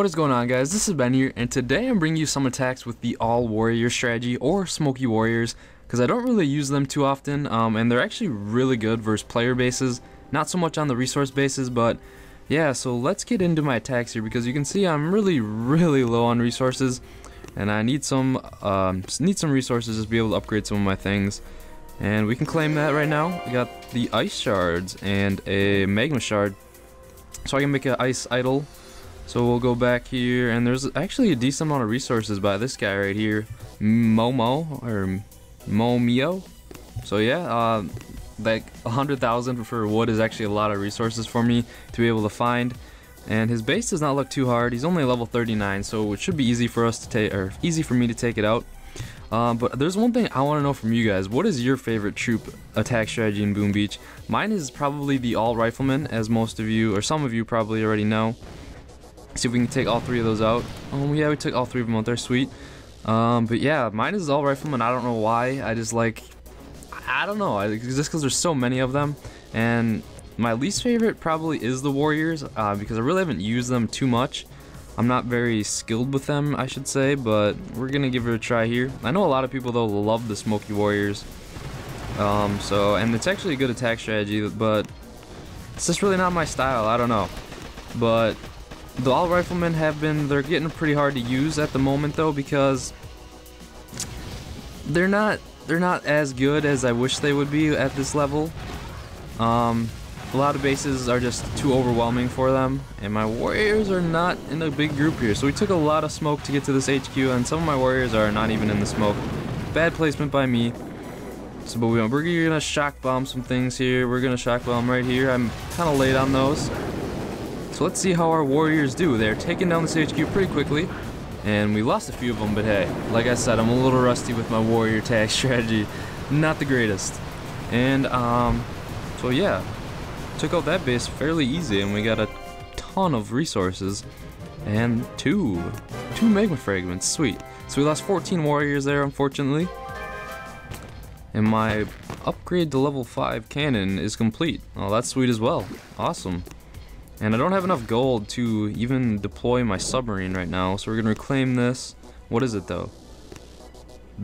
what is going on guys, this is Ben here, and today I'm bringing you some attacks with the all warrior strategy, or smoky warriors, because I don't really use them too often, um, and they're actually really good versus player bases, not so much on the resource bases, but yeah, so let's get into my attacks here, because you can see I'm really, really low on resources, and I need some, um, need some resources to be able to upgrade some of my things, and we can claim that right now. We got the ice shards and a magma shard, so I can make an ice idol so we'll go back here, and there's actually a decent amount of resources by this guy right here, Momo, or Momio. So yeah, uh, like 100,000 for wood is actually a lot of resources for me to be able to find. And his base does not look too hard. He's only level 39, so it should be easy for us to take, or easy for me to take it out. Um, but there's one thing I want to know from you guys. What is your favorite troop attack strategy in Boom Beach? Mine is probably the all rifleman, as most of you, or some of you probably already know. See if we can take all three of those out. Oh yeah, we took all three of them out there, sweet. Um, but yeah, mine is all riflemen. I don't know why. I just like, I don't know. I, just because there's so many of them. And my least favorite probably is the warriors uh, because I really haven't used them too much. I'm not very skilled with them, I should say, but we're gonna give it a try here. I know a lot of people though love the Smoky Warriors. Um, so, and it's actually a good attack strategy, but it's just really not my style. I don't know. But the all riflemen have been, they're getting pretty hard to use at the moment though because they're not, they're not as good as I wish they would be at this level. Um, a lot of bases are just too overwhelming for them, and my warriors are not in a big group here. So we took a lot of smoke to get to this HQ, and some of my warriors are not even in the smoke. Bad placement by me. So, but we, we're gonna shock bomb some things here. We're gonna shock bomb right here. I'm kind of late on those. So let's see how our warriors do. They're taking down this HQ pretty quickly. And we lost a few of them, but hey, like I said, I'm a little rusty with my warrior tag strategy. Not the greatest. And, um, so yeah, took out that base fairly easy, and we got a ton of resources. And two, two magma fragments, sweet. So we lost 14 warriors there, unfortunately. And my upgrade to level 5 cannon is complete. Oh, that's sweet as well. Awesome. And I don't have enough gold to even deploy my submarine right now, so we're gonna reclaim this. What is it though?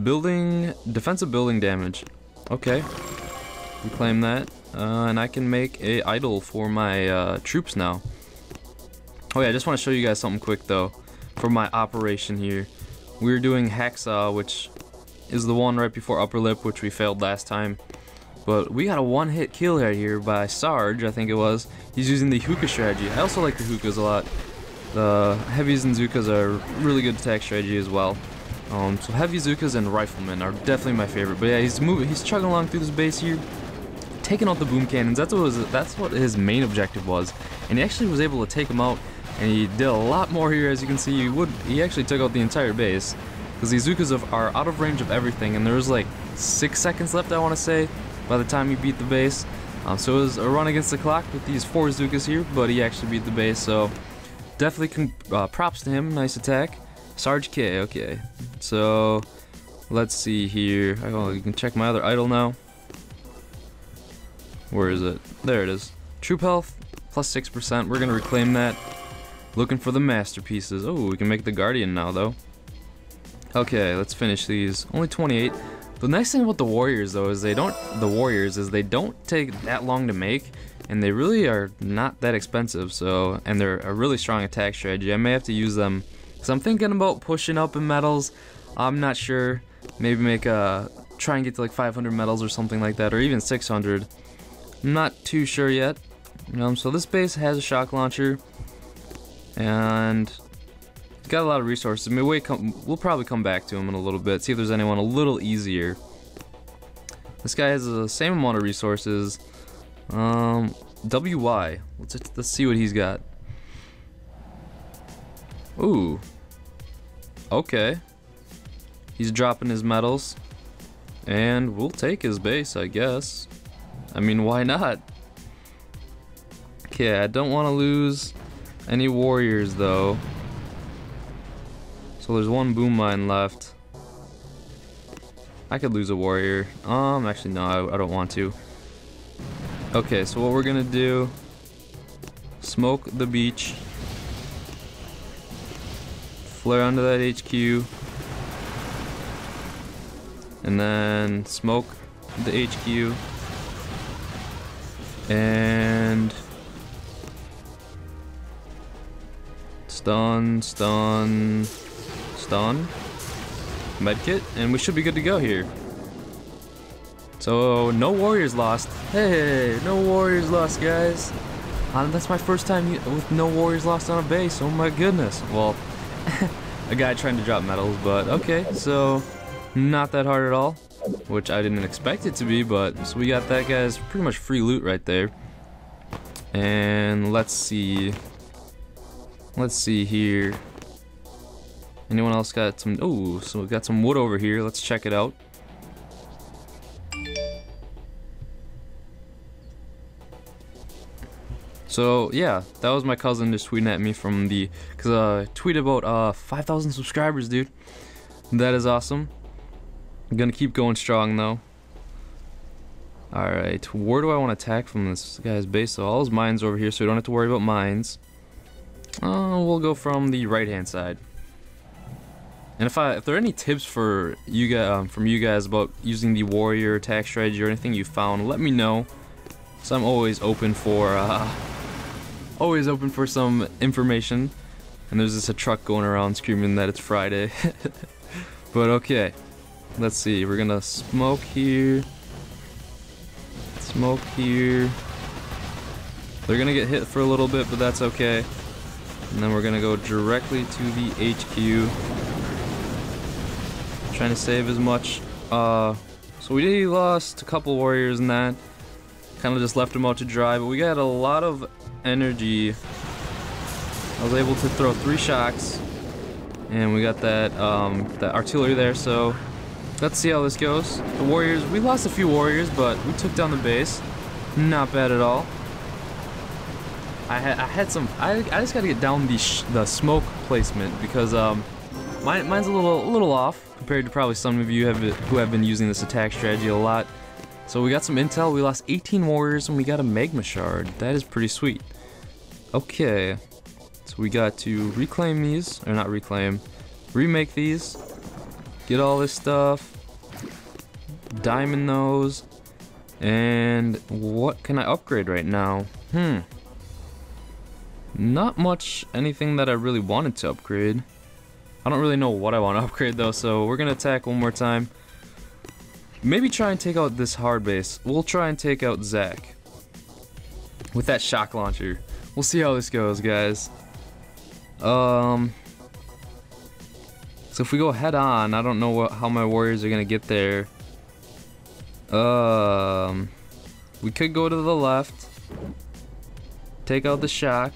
Building, defensive building damage. Okay, reclaim that. Uh, and I can make a idol for my uh, troops now. Oh yeah, I just want to show you guys something quick though. For my operation here. We're doing Hacksaw, which is the one right before Upper Lip, which we failed last time. But we got a one-hit kill right here by Sarge, I think it was. He's using the hookah strategy. I also like the hookahs a lot. The heavies and Zookas are really good attack strategy as well. Um, so heavy Zookas and riflemen are definitely my favorite. But yeah, he's moving. He's chugging along through this base here, taking out the boom cannons. That's what was. That's what his main objective was, and he actually was able to take them out. And he did a lot more here, as you can see. He would. He actually took out the entire base because these Zookas are out of range of everything, and there was like six seconds left. I want to say by the time he beat the base. Um, so it was a run against the clock with these four Zookas here, but he actually beat the base, so definitely uh, props to him. Nice attack. Sarge K, okay. So let's see here. Oh, you can check my other idol now. Where is it? There it is. Troop health, plus 6%. We're going to reclaim that. Looking for the masterpieces. Oh, we can make the Guardian now, though. Okay, let's finish these. Only 28. The nice thing about the Warriors though is they don't the Warriors is they don't take that long to make and they really are not that expensive so and they're a really strong attack strategy. I may have to use them cuz I'm thinking about pushing up in medals. I'm not sure. Maybe make a try and get to like 500 medals or something like that or even 600. I'm not too sure yet. Um, so this base has a shock launcher and got a lot of resources. I mean, we come, we'll probably come back to him in a little bit, see if there's anyone a little easier. This guy has the same amount of resources. Um, WY. Let's let's see what he's got. Ooh. Okay. He's dropping his medals. And we'll take his base, I guess. I mean, why not? Okay, I don't want to lose any warriors, though. So there's one boom mine left. I could lose a warrior. Um, actually no, I, I don't want to. Okay, so what we're gonna do, smoke the beach. Flare onto that HQ. And then smoke the HQ. And stun, stun, stun. Medkit, and we should be good to go here. So, no warriors lost. Hey, no warriors lost, guys. Uh, that's my first time with no warriors lost on a base. Oh my goodness. Well, a guy trying to drop medals, but okay. So, not that hard at all, which I didn't expect it to be, but so we got that guy's pretty much free loot right there. And let's see. Let's see here. Anyone else got some... Oh, so we've got some wood over here. Let's check it out. So, yeah, that was my cousin just tweeting at me from the... Because uh, tweet about uh, 5,000 subscribers, dude. That is awesome. I'm gonna keep going strong, though. Alright, where do I want to attack from this guy's base? So all his mines over here, so we don't have to worry about mines. Uh, we'll go from the right-hand side. And if I if there are any tips for you guys um, from you guys about using the warrior attack strategy or anything you found, let me know. So I'm always open for uh, always open for some information. And there's just a truck going around screaming that it's Friday. but okay, let's see. We're gonna smoke here. Smoke here. They're gonna get hit for a little bit, but that's okay. And then we're gonna go directly to the HQ. Trying to save as much. Uh, so we lost a couple warriors in that. Kind of just left them out to dry, but we got a lot of energy. I was able to throw three shocks, and we got that um, that artillery there. So let's see how this goes. The warriors, we lost a few warriors, but we took down the base. Not bad at all. I had I had some. I, I just got to get down the the smoke placement because um, mine, mine's a little a little off compared to probably some of you have, who have been using this attack strategy a lot. So we got some intel, we lost 18 warriors, and we got a magma shard. That is pretty sweet. Okay, so we got to reclaim these, or not reclaim, remake these, get all this stuff, diamond those, and what can I upgrade right now? Hmm. Not much anything that I really wanted to upgrade. I don't really know what I want to upgrade though, so we're gonna attack one more time. Maybe try and take out this hard base. We'll try and take out Zach. With that shock launcher. We'll see how this goes, guys. Um... So if we go head on, I don't know what, how my warriors are gonna get there. Um... We could go to the left. Take out the shock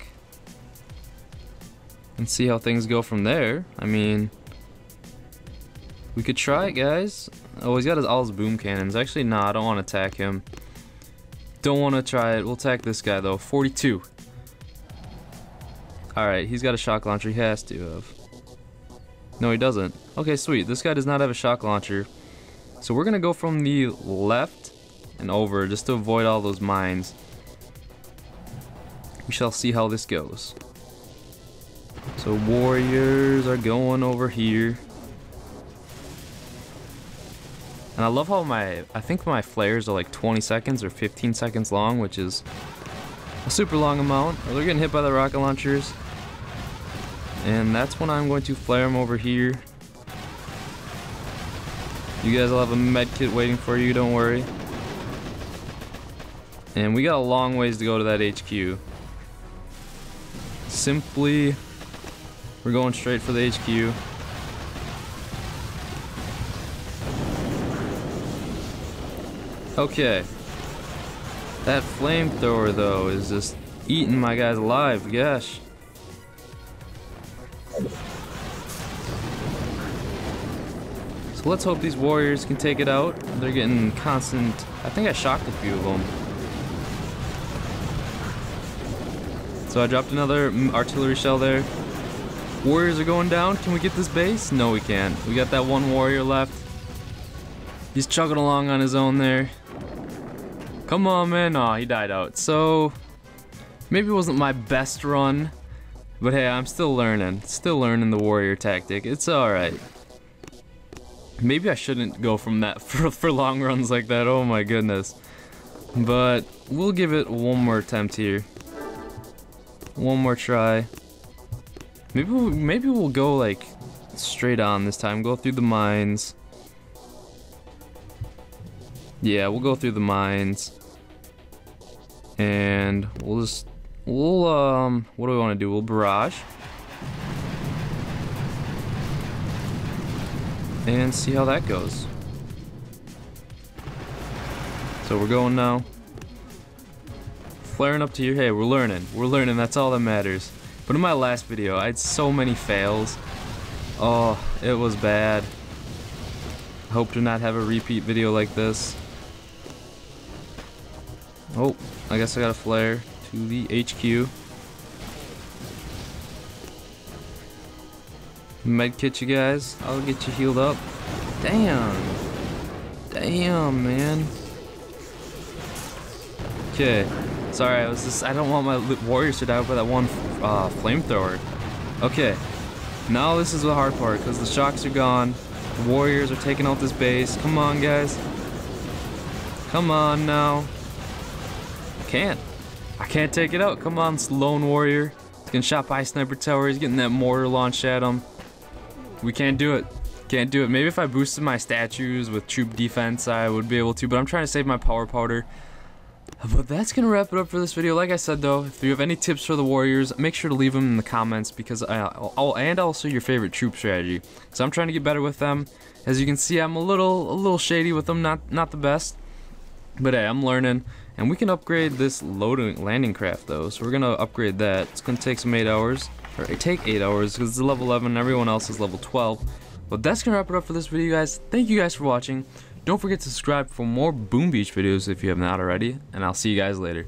and see how things go from there. I mean, we could try it, guys. Oh, he's got his all his boom cannons. Actually, nah, I don't want to attack him. Don't want to try it. We'll attack this guy, though. 42. Alright, he's got a shock launcher. He has to have. No, he doesn't. Okay, sweet. This guy does not have a shock launcher. So we're going to go from the left and over just to avoid all those mines. We shall see how this goes. So warriors are going over here. And I love how my, I think my flares are like 20 seconds or 15 seconds long, which is a super long amount. They're getting hit by the rocket launchers. And that's when I'm going to flare them over here. You guys will have a med kit waiting for you, don't worry. And we got a long ways to go to that HQ. Simply we're going straight for the HQ. Okay. That flamethrower, though, is just eating my guys alive. Gosh. So let's hope these warriors can take it out. They're getting constant... I think I shocked a few of them. So I dropped another artillery shell there. Warriors are going down. Can we get this base? No, we can't. We got that one warrior left. He's chugging along on his own there. Come on, man. Aw, oh, he died out. So, maybe it wasn't my best run. But hey, I'm still learning. Still learning the warrior tactic. It's alright. Maybe I shouldn't go from that for, for long runs like that. Oh my goodness. But we'll give it one more attempt here. One more try. Maybe we'll, maybe we'll go like straight on this time. Go through the mines. Yeah, we'll go through the mines. And we'll just we'll um what do we want to do? We'll barrage. And see how that goes. So we're going now. Flaring up to your hey, we're learning. We're learning, that's all that matters. But in my last video, I had so many fails. Oh, it was bad. Hope to not have a repeat video like this. Oh, I guess I got a flare to the HQ. Medkit you guys. I'll get you healed up. Damn. Damn, man. Okay. Sorry, I was just, I don't want my warriors to die by that one uh, flamethrower. Okay. Now this is the hard part, because the shocks are gone. The warriors are taking out this base. Come on, guys. Come on now. I can't. I can't take it out. Come on, lone warrior. He's getting shot by sniper tower. He's getting that mortar launched at him. We can't do it. Can't do it. Maybe if I boosted my statues with troop defense, I would be able to, but I'm trying to save my power powder. But that's going to wrap it up for this video. Like I said, though, if you have any tips for the Warriors, make sure to leave them in the comments because I, I'll, and also your favorite troop strategy. So I'm trying to get better with them. As you can see, I'm a little, a little shady with them, not, not the best. But hey, I'm learning. And we can upgrade this loading landing craft, though. So we're going to upgrade that. It's going to take some 8 hours. Or take 8 hours because it's level 11 and everyone else is level 12. But that's going to wrap it up for this video, guys. Thank you guys for watching. Don't forget to subscribe for more Boom Beach videos if you have not already, and I'll see you guys later.